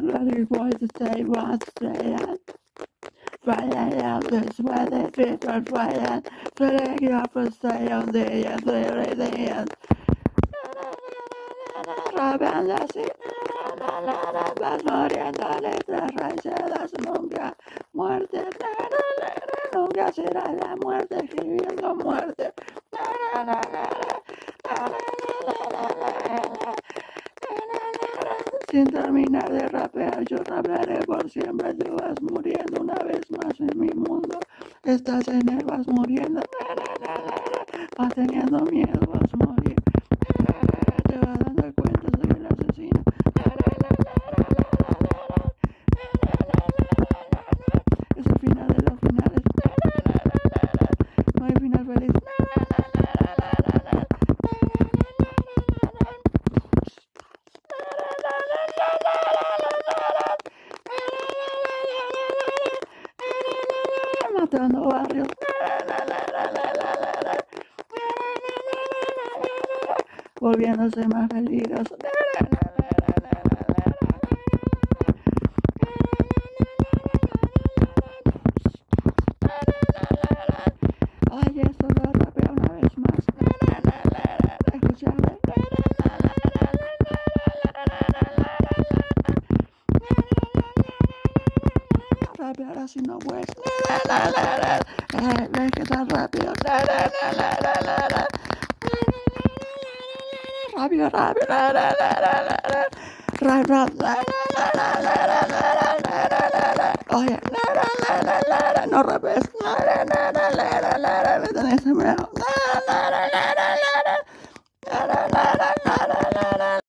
big boys to say what's Friday off for stay on the end, letras rayadas, nunca muerte, nunca será la muerte, escribiendo muerte. Sin terminar de rapear, yo rapearé por siempre. Tú vas muriendo una vez más en mi mundo. Estás en él, vas muriendo. Vas teniendo miedo, vas morir. Matando barrios. Volviéndose más peligroso. Rapear así no puedes. Ves que tan rápido. Rápido, rápido. Oye, no rapes. Me tenés.